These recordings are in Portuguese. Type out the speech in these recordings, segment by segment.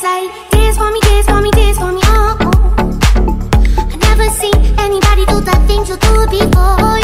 Say, dance for me, dance for me, dance for me, oh, oh. I never seen anybody do the things you do before.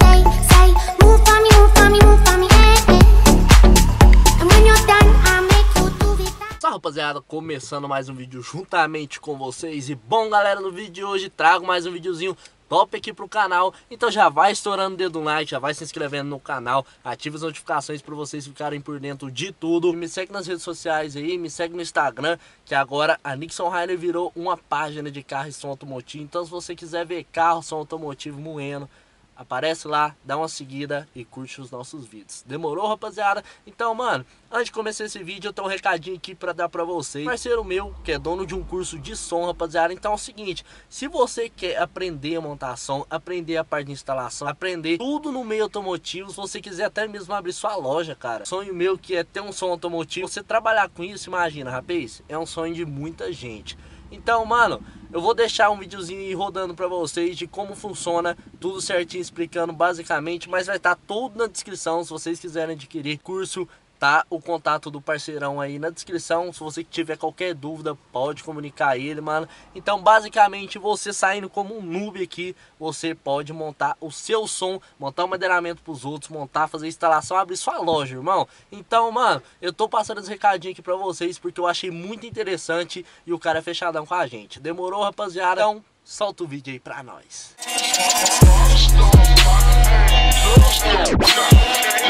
They say, move for me, move for me, move for me, eh, eh. And when you're done, I make you do it. Salve rapaziada, começando mais um vídeo juntamente com vocês E bom galera, no vídeo de hoje trago mais um videozinho top aqui pro canal. Então já vai estourando o dedo no like, já vai se inscrevendo no canal Ative as notificações para vocês ficarem por dentro de tudo. Me segue nas redes sociais aí, me segue no Instagram Que agora a Nixon Rainer virou uma página de carro e som automotivo. Então se você quiser ver carro, som automotivo moendo Aparece lá, dá uma seguida e curte os nossos vídeos. Demorou, rapaziada? Então, mano, antes de começar esse vídeo, eu tenho um recadinho aqui pra dar pra vocês. Parceiro meu, que é dono de um curso de som, rapaziada. Então é o seguinte, se você quer aprender a montar som, aprender a parte de instalação, aprender tudo no meio automotivo, se você quiser até mesmo abrir sua loja, cara. Sonho meu que é ter um som automotivo. Você trabalhar com isso, imagina, rapaz, é um sonho de muita gente. Então, mano, eu vou deixar um videozinho rodando pra vocês de como funciona, tudo certinho explicando basicamente, mas vai estar tudo na descrição se vocês quiserem adquirir curso, tá o contato do parceirão aí na descrição. Se você tiver qualquer dúvida, pode comunicar ele, mano. Então, basicamente, você saindo como um noob aqui, você pode montar o seu som, montar um madeiramento pros outros, montar, fazer instalação, abrir sua loja, irmão. Então, mano, eu tô passando esse recadinho aqui pra vocês porque eu achei muito interessante e o cara é fechadão com a gente. Demorou, rapaziada? Então, solta o vídeo aí pra nós.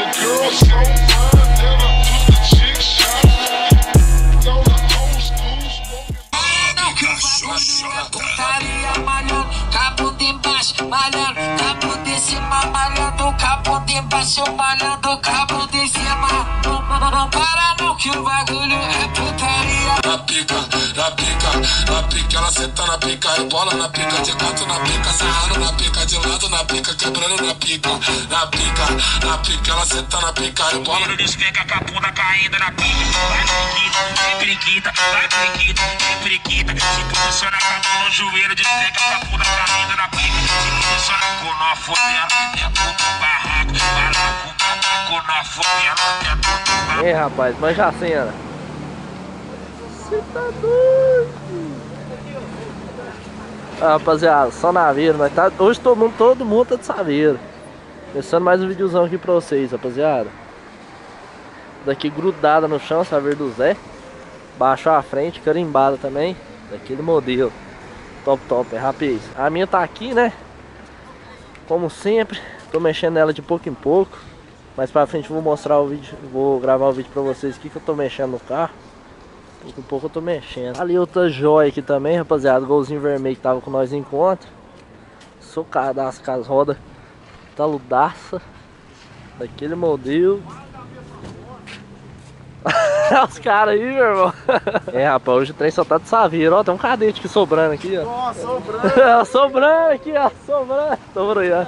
Putaria malhando, cabo de cima, malhando, cabo de baixo, malhando, cabo de cima. Não, para não que o bagulho é pica, na pica, na pica, ela senta na pica, e bola na pica, de gato na pica, sarrando na pica, de lado na pica, quebrando na pica, na pica, na pica, ela senta na pica, e bola Quando despeca com a bunda caindo na pica Vai periquita, vai periquita, vai periquita, vai periquita Se posiciona com a mão no joelho, despeca com a bunda caindo na pica Se posiciona com nó fodendo, é puto barraco Vai lá com o nó fodendo, é puto barraco Ei, rapaz, manja a cena. Você tá doido? Ah, rapaziada, só naveiro, mas tá, hoje todo mundo, todo mundo tá de saveiro. Começando mais um videozão aqui pra vocês, rapaziada. Daqui grudada no chão, saveiro do Zé. Baixou a frente, carimbada também. Daquele modelo. Top, top, é rapaz. A minha tá aqui, né? Como sempre, tô mexendo nela de pouco em pouco. Mais pra frente vou mostrar o vídeo, vou gravar o vídeo pra vocês aqui que eu tô mexendo no carro. Em pouco eu tô mexendo. Ali outra joia aqui também, rapaziada. Golzinho vermelho que tava com nós em conta. Socadaço com as rodas. Taludaça. Daquele modelo. Os caras aí, meu irmão. É, rapaz, hoje o trem só tá de saveiro. Ó, tem um cadete aqui sobrando aqui, ó. Ó, sobrando. sobrando aqui, ó. Sobrando. Sobrando aí, ó.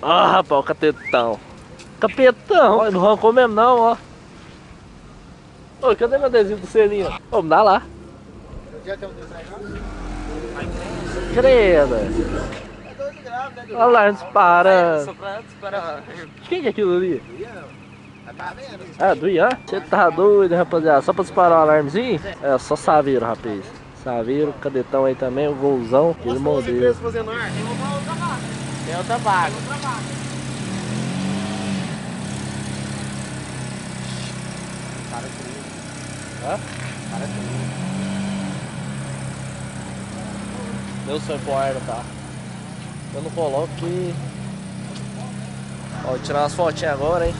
Ó, rapaz, o capetão. Capetão. Ó, não arrancou mesmo não, ó. Ô, cadê meu adesivo do selinho? Ô, me dá lá. Já tem um desenho? É né? Olha lá, disparando. Sobrando, para. Quem que é aquilo ali? Ah, do Ian? Você tá doido, rapaziada? Só pra disparar o alarmezinho? É, só saveiro, rapaz. Saveiro, cadetão aí também, o golzão, aquele modelo. fazendo ar. Tem outra vaga. Hã? Meu sonho pro ar tá. Eu não coloco que. Ó, vou tirar umas fotinhas agora, hein?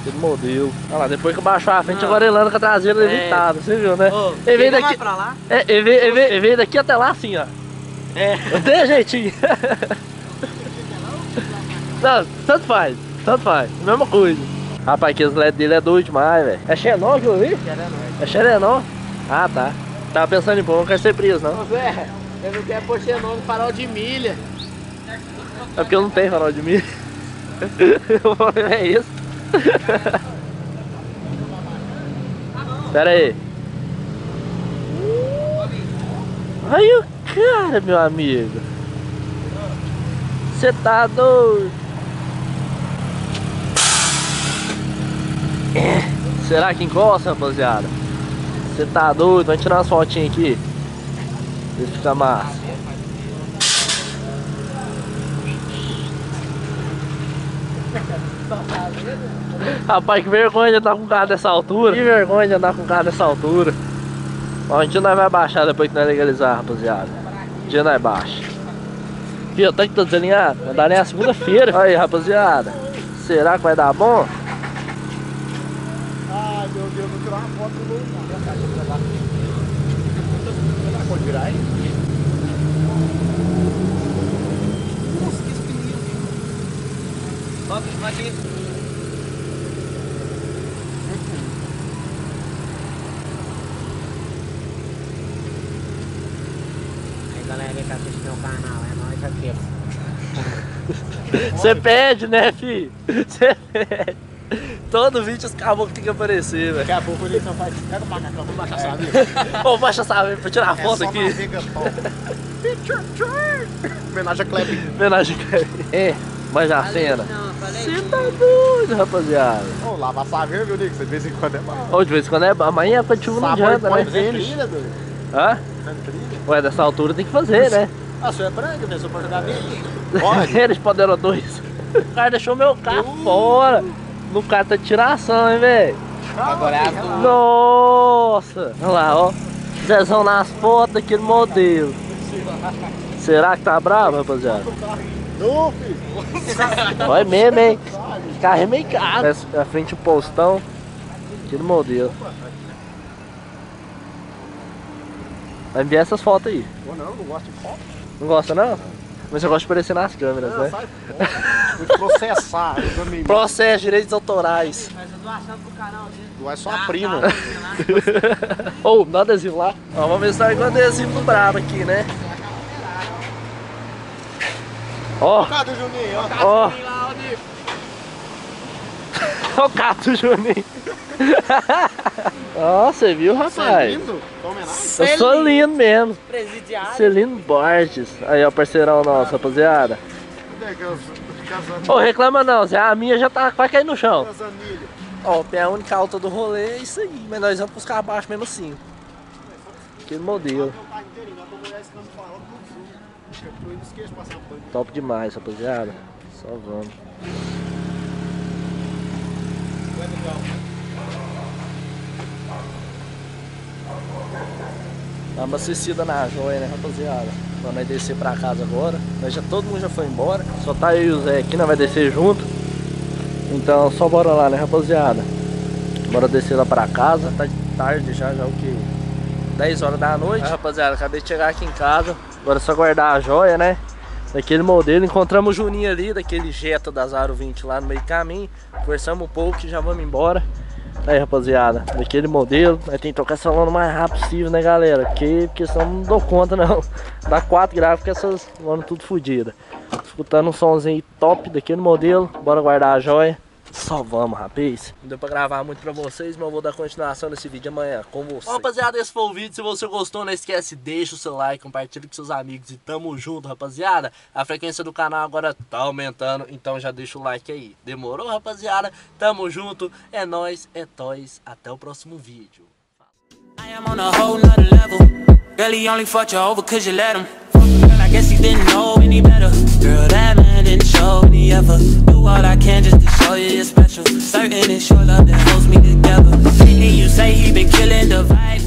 Aquele modelo. Olha lá, depois que baixou a frente, agora ele anda com a traseira levitada, você viu, né? ele veio daqui. pra lá? É, ele veio, ele veio- ele veio daqui até lá assim, ó. É. Tem jeitinho. Não, tanto faz, tanto faz, mesma coisa. Rapaz, que os LED dele é doido demais, velho. É Xenon aquilo ali? É Xenon? Ah, tá. Tava pensando em pôr, não quero ser preso, não. Ô Zé, eu não quero pôr xenon no farol de milha. É porque eu não tenho farol de milho. o problema é isso. Pera aí. Aí o cara, meu amigo. Você tá doido? Você Será que encosta, rapaziada? Você tá doido? Vamos tirar umas fotinhas aqui. Ver se fica massa. Rapaz, que vergonha de andar com o carro dessa altura. Que vergonha de andar com o carro dessa altura. Ó, um dia nós vai baixar depois que nós legalizar, rapaziada. Um dia nós baixa. Viu, tá que tô desalinhado? Vai dar nem a segunda-feira. Aí, rapaziada. Será que vai dar bom? Meu Deus, vou tirar uma foto do lugar. Pode virar aí? Nossa, que espinho. Sobe. Aí galera que assiste meu canal, é nóis aqui. Você pede, né, fi? Você pede. Todo vídeo os caboclos tem que aparecer, velho. Daqui a pouco ele só faz. Pega o macacão, vamos baixar essa vida. Ô, baixa essa pra tirar É foto só aqui. Homenagem a Kleber. Homenagem a É, mas a cena. Não, falei Você tá doido, rapaziada. Ô, lava a saveira, viu, Nico? De vez em quando é bom. Ô, de vez em quando é. Amanhã é de chuva não Sabor adianta, né? trilha, doido. Hã? Ué, dessa altura tem que fazer, né? Ah, o senhor é branco, né? O senhor pode jogar bem. Pode. Eles poderam dois. O cara deixou meu carro fora. No carro tá de tiração, hein, velho? Agora é azul. Nossa! Olha lá, ó. Zezão nas fotos daquele modelo. Será que tá bravo, rapaziada? Não, filho. Olha mesmo, hein? O carro é meio caro. Parece a frente o postão. Aquele modelo. Vai enviar essas fotos aí. Não, não gosto de foto. Não gosta, não? Mas você gosta de aparecer nas câmeras, Não, né? sai. Vou te processar. Processo, direitos autorais. Mas eu tô achando pro canal dele. Tu é só a prima. Ou, dá adesivo lá. Ó, vamos ver se tá com adesivo do brabo aqui, né? Ó, Cadê o Juninho? Ó, ó, ó o Cato Juninho. Ó, você viu, Você é rapaz? lindo? Tua homenagem. Eu sou lindo mesmo. Presidiário. Celino Borges. Aí, ó, parceirão nosso, rapaziada. Cadê que eu Ô, reclama não, Zé. A minha já tá quase caindo no chão. Casanilha. Ó, tem a única alta do rolê, é isso aí. Mas nós vamos buscar abaixo mesmo assim. Aquele modelo. Top demais, rapaziada. Só vamos. Dá uma assistida na joia, né, rapaziada? Pra nós descer pra casa agora. Nós já, todo mundo já foi embora. Só tá eu e o Zé aqui, nós vai descer junto. Então, só bora lá, né, rapaziada? Bora descer lá pra casa. Tá tarde já, já o que? 10 horas da noite. Aí, rapaziada, acabei de chegar aqui em casa. Agora é só guardar a joia, né? Daquele modelo. Encontramos o Juninho ali, daquele Jetta da Zaro 20 lá no meio do caminho. Conversamos um pouco e já vamos embora. Aí, rapaziada, daquele modelo. Nós tem que tocar essa lona o mais rápido possível, né, galera? Porque, porque senão não dou conta, não. Dá 4 graus porque essas lonas tudo fodidas. Escutando um somzinho top daquele modelo. Bora guardar a joia. Só vamos, rapaz. Não deu pra gravar muito pra vocês, mas eu vou dar continuação nesse vídeo amanhã com vocês. Rapaziada, esse foi o vídeo. Se você gostou, não esquece, deixa o seu like, compartilha com seus amigos e tamo junto, rapaziada. A frequência do canal agora tá aumentando, então já deixa o like aí. Demorou, rapaziada? Tamo junto, é nóis, é toys. Até o próximo vídeo. I am on a whole nother level. Girl, he only fucked you over cause you let him. Girl, I guess he didn't know any better. Girl, that man didn't show any ever. Do all I can just to show you you're special. Certain it's your love that holds me together. And you say he been killing the vibe.